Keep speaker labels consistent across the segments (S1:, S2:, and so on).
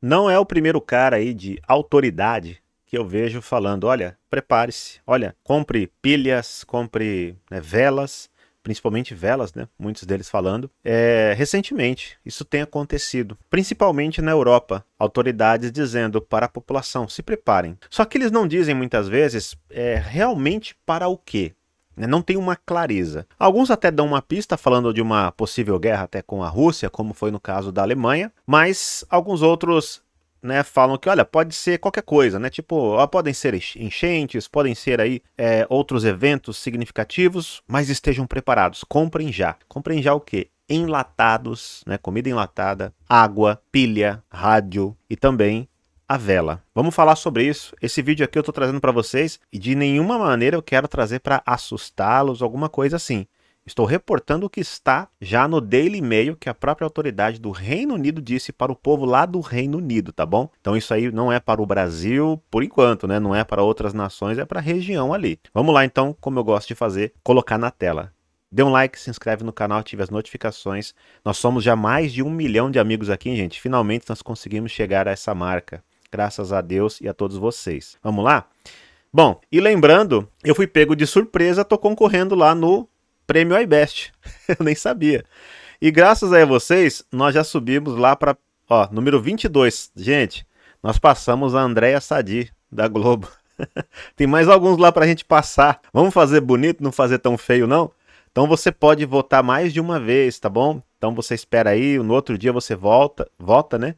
S1: Não é o primeiro cara aí de autoridade que eu vejo falando, olha, prepare-se, olha, compre pilhas, compre né, velas, principalmente velas, né? Muitos deles falando. É, recentemente, isso tem acontecido, principalmente na Europa. Autoridades dizendo para a população: se preparem. Só que eles não dizem muitas vezes é, realmente para o quê. Né, não tem uma clareza. Alguns até dão uma pista falando de uma possível guerra até com a Rússia, como foi no caso da Alemanha, mas alguns outros né, falam que, olha, pode ser qualquer coisa, né? Tipo, ó, podem ser enchentes, podem ser aí é, outros eventos significativos, mas estejam preparados. Comprem já. Comprem já o quê? Enlatados, né? Comida enlatada, água, pilha, rádio e também a vela. Vamos falar sobre isso. Esse vídeo aqui eu estou trazendo para vocês e de nenhuma maneira eu quero trazer para assustá-los, alguma coisa assim. Estou reportando o que está já no Daily Mail que a própria autoridade do Reino Unido disse para o povo lá do Reino Unido, tá bom? Então isso aí não é para o Brasil por enquanto, né? Não é para outras nações, é para a região ali. Vamos lá então, como eu gosto de fazer, colocar na tela. Dê um like, se inscreve no canal, ative as notificações. Nós somos já mais de um milhão de amigos aqui, gente. Finalmente nós conseguimos chegar a essa marca. Graças a Deus e a todos vocês. Vamos lá? Bom, e lembrando, eu fui pego de surpresa, tô concorrendo lá no prêmio iBest. eu nem sabia. E graças a vocês, nós já subimos lá para, ó, número 22. Gente, nós passamos a Andréia Sadi, da Globo. Tem mais alguns lá para a gente passar. Vamos fazer bonito, não fazer tão feio, não? Então você pode votar mais de uma vez, tá bom? Então você espera aí, no outro dia você volta, vota, né?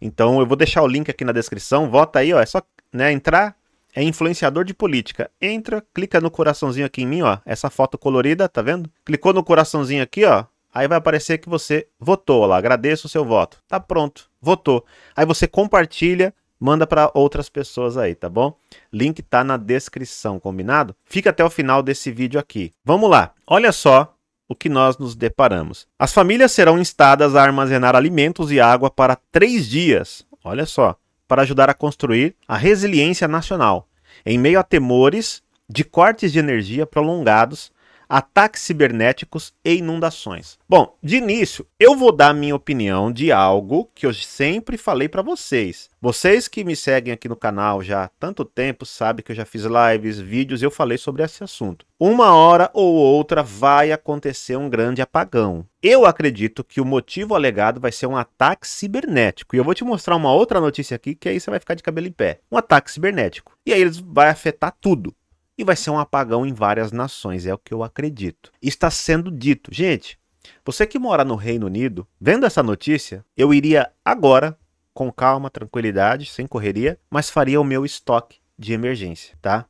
S1: Então eu vou deixar o link aqui na descrição, vota aí, ó, é só né, entrar, é influenciador de política. Entra, clica no coraçãozinho aqui em mim, ó, essa foto colorida, tá vendo? Clicou no coraçãozinho aqui, ó, aí vai aparecer que você votou lá, agradeço o seu voto. Tá pronto, votou. Aí você compartilha, manda para outras pessoas aí, tá bom? Link tá na descrição, combinado? Fica até o final desse vídeo aqui. Vamos lá. Olha só o que nós nos deparamos. As famílias serão instadas a armazenar alimentos e água para três dias. Olha só para ajudar a construir a resiliência nacional, em meio a temores de cortes de energia prolongados, ataques cibernéticos e inundações. Bom, de início, eu vou dar minha opinião de algo que eu sempre falei para vocês. Vocês que me seguem aqui no canal já há tanto tempo sabem que eu já fiz lives, vídeos e eu falei sobre esse assunto. Uma hora ou outra vai acontecer um grande apagão. Eu acredito que o motivo alegado vai ser um ataque cibernético. E eu vou te mostrar uma outra notícia aqui que aí você vai ficar de cabelo em pé. Um ataque cibernético. E aí eles vai afetar tudo. E vai ser um apagão em várias nações, é o que eu acredito. Está sendo dito. Gente, você que mora no Reino Unido, vendo essa notícia, eu iria agora com calma, tranquilidade, sem correria, mas faria o meu estoque de emergência, tá?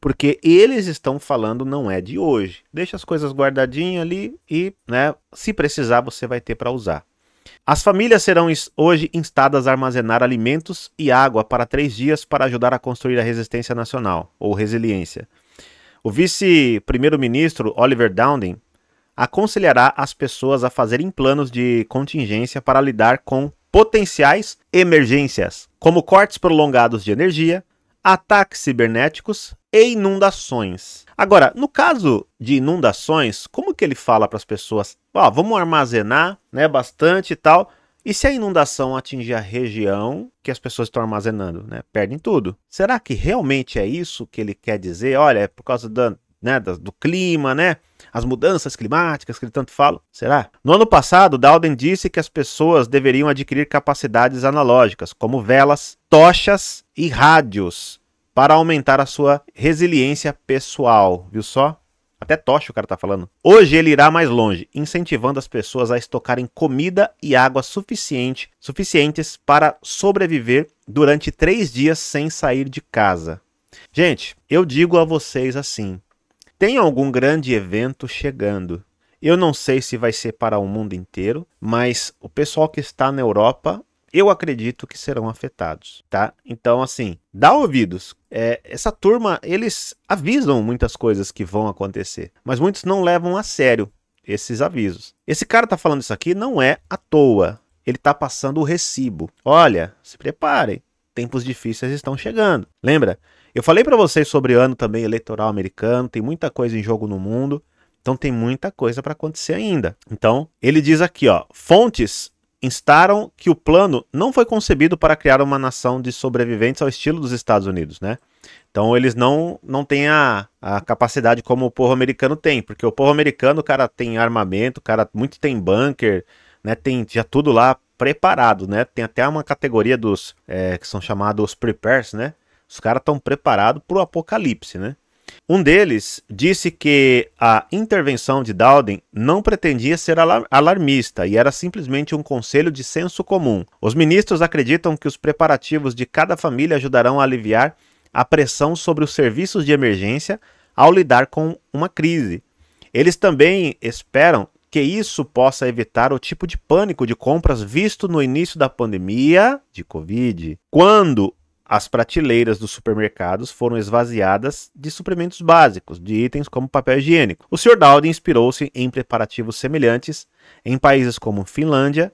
S1: Porque eles estão falando não é de hoje. Deixa as coisas guardadinhas ali e, né, se precisar você vai ter para usar. As famílias serão hoje instadas a armazenar alimentos e água para três dias para ajudar a construir a resistência nacional, ou resiliência. O vice-primeiro-ministro Oliver Downing aconselhará as pessoas a fazerem planos de contingência para lidar com potenciais emergências, como cortes prolongados de energia, ataques cibernéticos e inundações. Agora, no caso de inundações, como que ele fala para as pessoas? Ó, vamos armazenar, né, bastante e tal. E se a inundação atingir a região que as pessoas estão armazenando, né, perdem tudo. Será que realmente é isso que ele quer dizer? Olha, é por causa né, do clima, né? As mudanças climáticas que ele tanto fala. Será? No ano passado, Dowden disse que as pessoas deveriam adquirir capacidades analógicas, como velas, tochas e rádios, para aumentar a sua resiliência pessoal. Viu só? Até tocha o cara tá falando. Hoje ele irá mais longe, incentivando as pessoas a estocarem comida e água suficiente, suficientes para sobreviver durante três dias sem sair de casa. Gente, eu digo a vocês assim: tem algum grande evento chegando. Eu não sei se vai ser para o mundo inteiro, mas o pessoal que está na Europa, eu acredito que serão afetados, tá? Então, assim, dá ouvidos. É, essa turma, eles avisam muitas coisas que vão acontecer, mas muitos não levam a sério esses avisos. Esse cara tá falando isso aqui não é à toa. Ele tá passando o recibo. Olha, se preparem. Tempos difíceis estão chegando. Lembra? Eu falei para vocês sobre o ano também eleitoral americano, tem muita coisa em jogo no mundo. Então tem muita coisa para acontecer ainda. Então, ele diz aqui, ó, fontes instaram que o plano não foi concebido para criar uma nação de sobreviventes ao estilo dos Estados Unidos, né? Então eles não, não têm a, a capacidade como o povo americano tem, porque o povo americano, o cara tem armamento, o cara muito tem bunker, né? Tem já tudo lá preparado, né? Tem até uma categoria dos é, que são chamados prepares, né? Os caras estão preparados para o apocalipse, né? Um deles disse que a intervenção de Dowden não pretendia ser alarmista e era simplesmente um conselho de senso comum. Os ministros acreditam que os preparativos de cada família ajudarão a aliviar a pressão sobre os serviços de emergência ao lidar com uma crise. Eles também esperam que isso possa evitar o tipo de pânico de compras visto no início da pandemia de Covid, quando as prateleiras dos supermercados foram esvaziadas de suprimentos básicos, de itens como papel higiênico. O Sr. Dowden inspirou-se em preparativos semelhantes em países como Finlândia,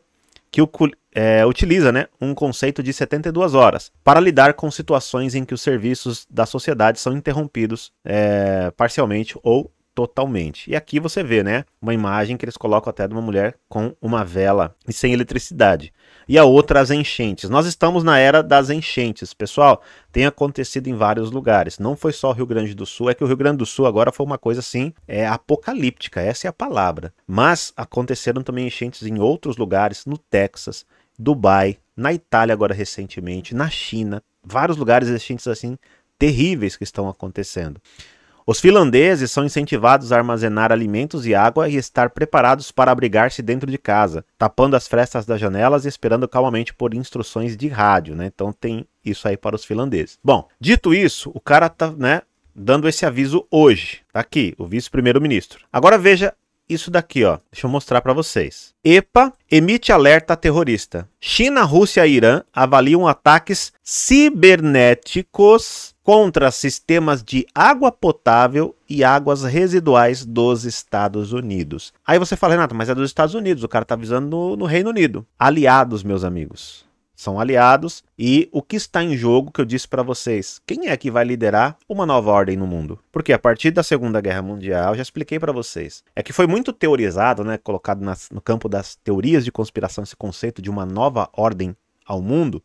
S1: que o, é, utiliza né, um conceito de 72 horas para lidar com situações em que os serviços da sociedade são interrompidos é, parcialmente ou totalmente. E aqui você vê, né, uma imagem que eles colocam até de uma mulher com uma vela e sem eletricidade. E a outra as enchentes. Nós estamos na era das enchentes, pessoal. Tem acontecido em vários lugares. Não foi só o Rio Grande do Sul, é que o Rio Grande do Sul agora foi uma coisa assim, é apocalíptica, essa é a palavra. Mas aconteceram também enchentes em outros lugares, no Texas, Dubai, na Itália agora recentemente, na China, vários lugares enchentes assim terríveis que estão acontecendo. Os finlandeses são incentivados a armazenar alimentos e água e estar preparados para abrigar-se dentro de casa, tapando as frestas das janelas e esperando calmamente por instruções de rádio, né? Então tem isso aí para os finlandeses. Bom, dito isso, o cara tá, né, dando esse aviso hoje. Tá aqui, o vice-primeiro-ministro. Agora veja isso daqui, ó. Deixa eu mostrar para vocês. EPA emite alerta terrorista. China, Rússia e Irã avaliam ataques cibernéticos contra sistemas de água potável e águas residuais dos Estados Unidos. Aí você fala, Renato, mas é dos Estados Unidos, o cara tá avisando no, no Reino Unido. Aliados, meus amigos são aliados e o que está em jogo que eu disse para vocês, quem é que vai liderar uma nova ordem no mundo? Porque a partir da Segunda Guerra Mundial, já expliquei para vocês, é que foi muito teorizado, né, colocado nas, no campo das teorias de conspiração esse conceito de uma nova ordem ao mundo,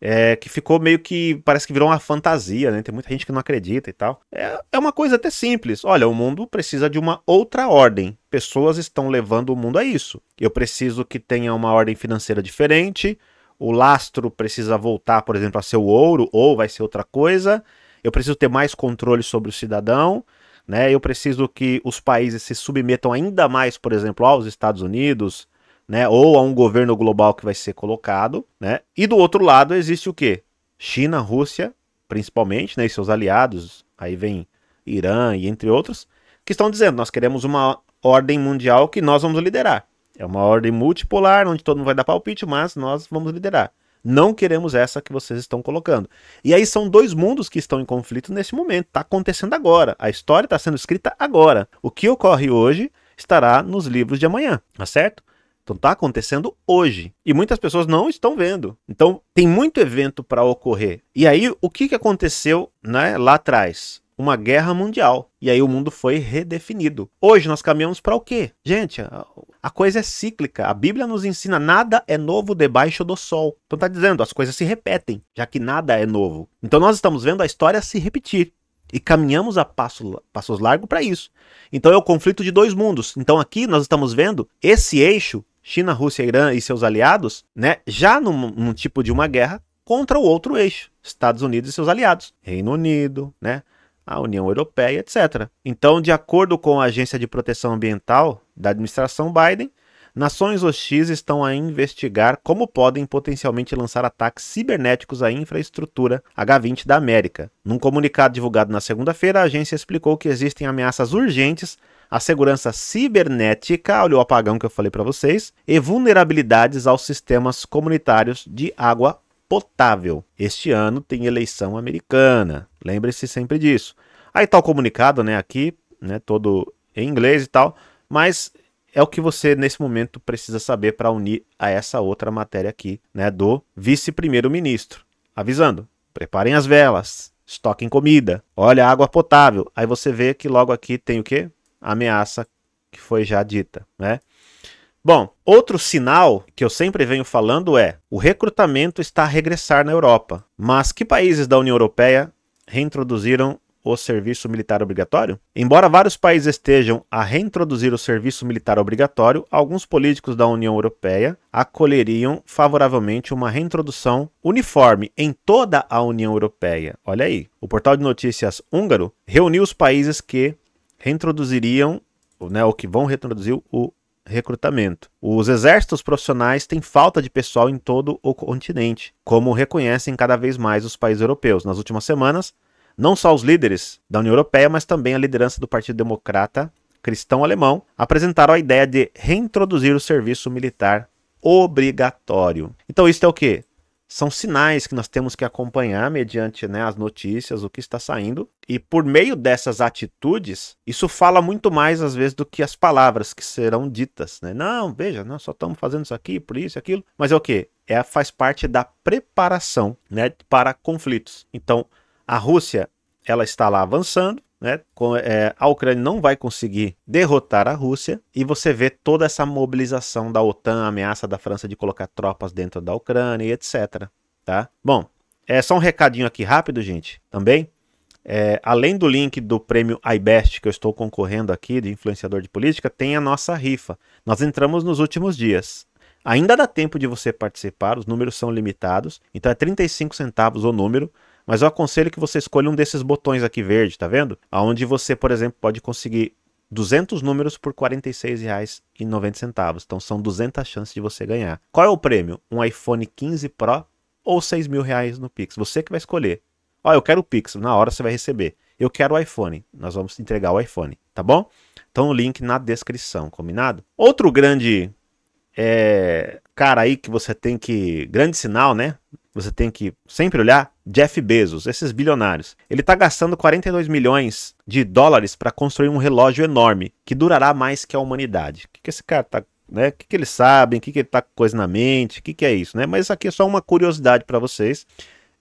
S1: é, que ficou meio que. Parece que virou uma fantasia, né? Tem muita gente que não acredita e tal. É, é uma coisa até simples. Olha, o mundo precisa de uma outra ordem. Pessoas estão levando o mundo a isso. Eu preciso que tenha uma ordem financeira diferente o lastro precisa voltar, por exemplo, a ser o ouro, ou vai ser outra coisa. Eu preciso ter mais controle sobre o cidadão. Né? Eu preciso que os países se submetam ainda mais, por exemplo, aos Estados Unidos, né? ou a um governo global que vai ser colocado. Né? E do outro lado existe o quê? China, Rússia, principalmente, né? e seus aliados, aí vem Irã e entre outros, que estão dizendo: nós queremos uma ordem mundial que nós vamos liderar. É uma ordem multipolar, onde todo mundo vai dar palpite, mas nós vamos liderar. Não queremos essa que vocês estão colocando. E aí são dois mundos que estão em conflito nesse momento. Está acontecendo agora. A história está sendo escrita agora. O que ocorre hoje estará nos livros de amanhã, tá certo? Então está acontecendo hoje. E muitas pessoas não estão vendo. Então tem muito evento para ocorrer. E aí o que, que aconteceu né, lá atrás? uma guerra mundial. E aí o mundo foi redefinido. Hoje nós caminhamos para o quê? Gente, a, coisa é cíclica. A Bíblia nos ensina nada é novo debaixo do sol. Então tá dizendo, as coisas se repetem, já que nada é novo. Então nós estamos vendo a história se repetir. E caminhamos a passo, passos largos para isso. Então é o conflito de dois mundos. Então aqui nós estamos vendo esse eixo, China, Rússia, Irã e seus aliados, né, já num, num tipo de uma guerra contra o outro eixo, Estados Unidos e seus aliados, Reino Unido, né, a União Europeia, etc. Então, de acordo com a Agência de Proteção Ambiental da administração Biden, nações hostis estão a investigar como podem potencialmente lançar ataques cibernéticos à infraestrutura H20 da América. Num comunicado divulgado na segunda-feira, a agência explicou que existem ameaças urgentes à segurança cibernética, olha o apagão que eu falei para vocês, e vulnerabilidades aos sistemas comunitários de água potável. Este ano tem eleição americana. Lembre-se sempre disso. Aí tá o comunicado, né, aqui, né, todo em inglês e tal, mas é o que você nesse momento precisa saber para unir a essa outra matéria aqui, né, do vice-primeiro-ministro, avisando: preparem as velas, estoquem comida, olha a água potável. Aí você vê que logo aqui tem o quê? Ameaça que foi já dita, né? Bom, outro sinal que eu sempre venho falando é o recrutamento está a regressar na Europa. Mas que países da União Europeia reintroduziram o serviço militar obrigatório? Embora vários países estejam a reintroduzir o serviço militar obrigatório, alguns políticos da União Europeia acolheriam favoravelmente uma reintrodução uniforme em toda a União Europeia. Olha aí, o portal de notícias húngaro reuniu os países que reintroduziriam, né, ou que vão reintroduzir o recrutamento. Os exércitos profissionais têm falta de pessoal em todo o continente, como reconhecem cada vez mais os países europeus. Nas últimas semanas, não só os líderes da União Europeia, mas também a liderança do Partido Democrata Cristão Alemão apresentaram a ideia de reintroduzir o serviço militar obrigatório. Então, isso é o que? São sinais que nós temos que acompanhar mediante né, as notícias, o que está saindo. E por meio dessas atitudes, isso fala muito mais às vezes do que as palavras que serão ditas. Né? Não, veja, nós só estamos fazendo isso aqui, por isso, aquilo. Mas é o que? É, faz parte da preparação né, para conflitos. Então, a Rússia ela está lá avançando, né? É, a Ucrânia não vai conseguir derrotar a Rússia e você vê toda essa mobilização da OTAN, ameaça da França de colocar tropas dentro da Ucrânia e etc. Tá? Bom, é só um recadinho aqui rápido, gente, também. É, além do link do prêmio iBest que eu estou concorrendo aqui de influenciador de política, tem a nossa rifa. Nós entramos nos últimos dias. Ainda dá tempo de você participar, os números são limitados, então é 35 centavos o número. Mas eu aconselho que você escolha um desses botões aqui verde, tá vendo? Aonde você, por exemplo, pode conseguir 200 números por R$ 46,90. Então são 200 chances de você ganhar. Qual é o prêmio? Um iPhone 15 Pro ou 6 mil reais no Pix? Você que vai escolher. Ó, eu quero o Pix, na hora você vai receber. Eu quero o iPhone, nós vamos entregar o iPhone, tá bom? Então o link na descrição, combinado? Outro grande é, cara aí que você tem que. Grande sinal, né? Você tem que sempre olhar Jeff Bezos, esses bilionários. Ele está gastando 42 milhões de dólares para construir um relógio enorme que durará mais que a humanidade. O que, que esse cara tá né? O que, que eles sabem, o que, que ele tá com coisa na mente, o que, que é isso, né? Mas aqui é só uma curiosidade para vocês.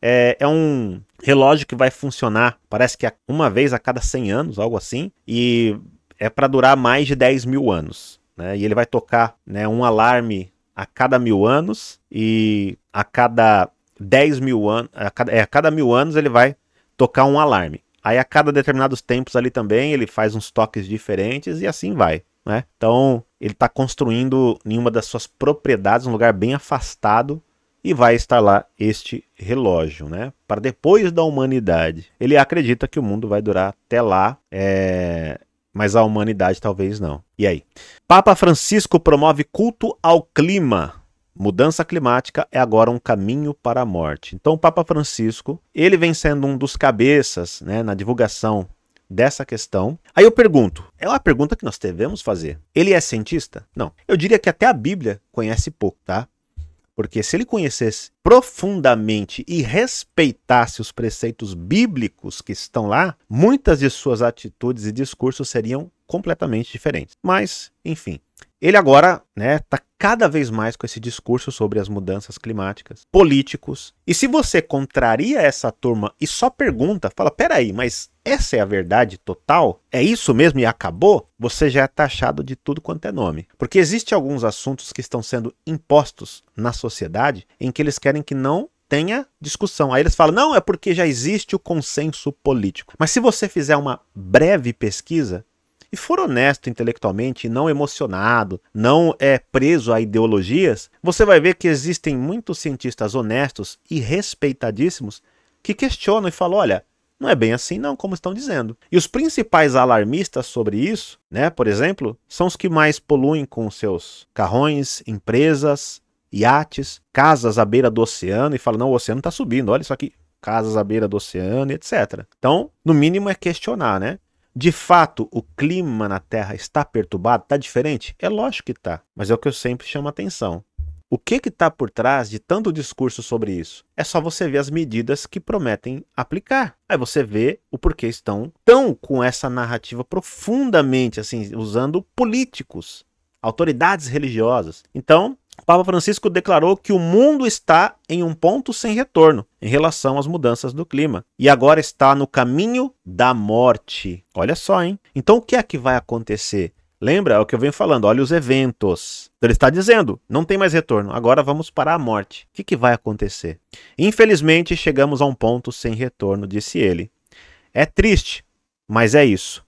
S1: É, é, um relógio que vai funcionar, parece que uma vez a cada 100 anos, algo assim, e é para durar mais de 10 mil anos. Né? E ele vai tocar né, um alarme a cada mil anos e a cada 10 mil anos, a cada, é, a cada mil anos ele vai tocar um alarme. Aí a cada determinados tempos ali também ele faz uns toques diferentes e assim vai. Né? Então ele está construindo em uma das suas propriedades, um lugar bem afastado, e vai lá este relógio, né? Para depois da humanidade. Ele acredita que o mundo vai durar até lá, é... mas a humanidade talvez não. E aí? Papa Francisco promove culto ao clima mudança climática é agora um caminho para a morte. Então, o Papa Francisco, ele vem sendo um dos cabeças né, na divulgação dessa questão. Aí eu pergunto, é uma pergunta que nós devemos fazer. Ele é cientista? Não. Eu diria que até a Bíblia conhece pouco, tá? Porque se ele conhecesse profundamente e respeitasse os preceitos bíblicos que estão lá, muitas de suas atitudes e discursos seriam completamente diferentes. Mas, enfim, ele agora né, tá cada vez mais com esse discurso sobre as mudanças climáticas, políticos. E se você contraria essa turma e só pergunta, fala: peraí, mas essa é a verdade total? É isso mesmo e acabou? Você já é taxado de tudo quanto é nome. Porque existem alguns assuntos que estão sendo impostos na sociedade em que eles querem que não tenha discussão. Aí eles falam: não, é porque já existe o consenso político. Mas se você fizer uma breve pesquisa, e for honesto intelectualmente, não emocionado, não é preso a ideologias, você vai ver que existem muitos cientistas honestos e respeitadíssimos que questionam e falam: olha, não é bem assim, não, como estão dizendo. E os principais alarmistas sobre isso, né, por exemplo, são os que mais poluem com seus carrões, empresas, iates, casas à beira do oceano e falam: não, o oceano está subindo, olha isso aqui, casas à beira do oceano, etc. Então, no mínimo é questionar, né? De fato, o clima na Terra está perturbado? Está diferente? É lógico que está, mas é o que eu sempre chamo a atenção. O que está por trás de tanto discurso sobre isso? É só você ver as medidas que prometem aplicar. Aí você vê o porquê estão tão com essa narrativa profundamente, assim, usando políticos, autoridades religiosas. Então, Papa Francisco declarou que o mundo está em um ponto sem retorno em relação às mudanças do clima e agora está no caminho da morte. Olha só, hein? Então o que é que vai acontecer? Lembra é o que eu venho falando, olha os eventos. Então, ele está dizendo, não tem mais retorno, agora vamos para a morte. O que, que vai acontecer? Infelizmente, chegamos a um ponto sem retorno, disse ele. É triste, mas é isso.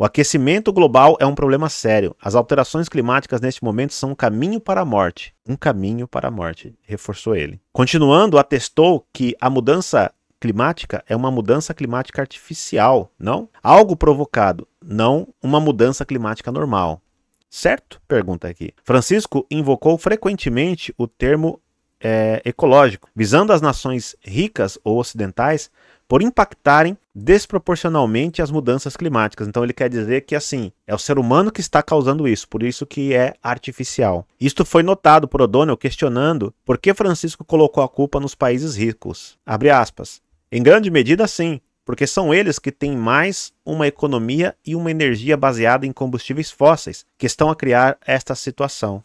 S1: O aquecimento global é um problema sério. As alterações climáticas neste momento são um caminho para a morte. Um caminho para a morte, reforçou ele. Continuando, atestou que a mudança climática é uma mudança climática artificial, não? Algo provocado, não uma mudança climática normal. Certo? Pergunta aqui. Francisco invocou frequentemente o termo é, ecológico, visando as nações ricas ou ocidentais por impactarem desproporcionalmente as mudanças climáticas. Então ele quer dizer que assim, é o ser humano que está causando isso, por isso que é artificial. Isto foi notado por O'Donnell questionando por que Francisco colocou a culpa nos países ricos. Abre aspas. Em grande medida, sim, porque são eles que têm mais uma economia e uma energia baseada em combustíveis fósseis que estão a criar esta situação.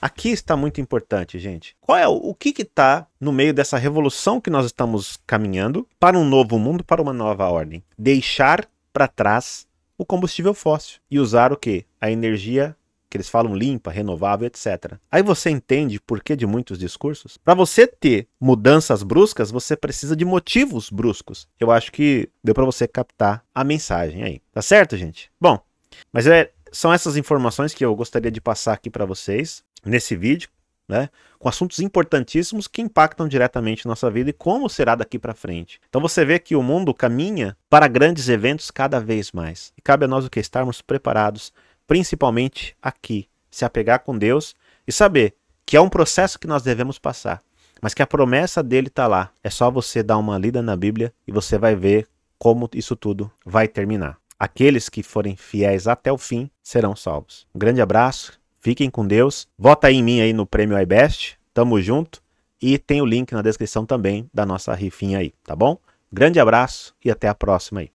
S1: Aqui está muito importante, gente. Qual é o, que está no meio dessa revolução que nós estamos caminhando para um novo mundo, para uma nova ordem? Deixar para trás o combustível fóssil e usar o que? A energia que eles falam limpa, renovável, etc. Aí você entende por que de muitos discursos? Para você ter mudanças bruscas, você precisa de motivos bruscos. Eu acho que deu para você captar a mensagem aí. Tá certo, gente? Bom, mas é, são essas informações que eu gostaria de passar aqui para vocês nesse vídeo, né? Com assuntos importantíssimos que impactam diretamente nossa vida e como será daqui para frente. Então você vê que o mundo caminha para grandes eventos cada vez mais. E cabe a nós o que estarmos preparados principalmente aqui, se apegar com Deus e saber que é um processo que nós devemos passar, mas que a promessa dele está lá. É só você dar uma lida na Bíblia e você vai ver como isso tudo vai terminar. Aqueles que forem fiéis até o fim serão salvos. Um grande abraço, fiquem com Deus. Vota aí em mim aí no prêmio iBest. Tamo junto. E tem o link na descrição também da nossa rifinha aí, tá bom? Grande abraço e até a próxima aí.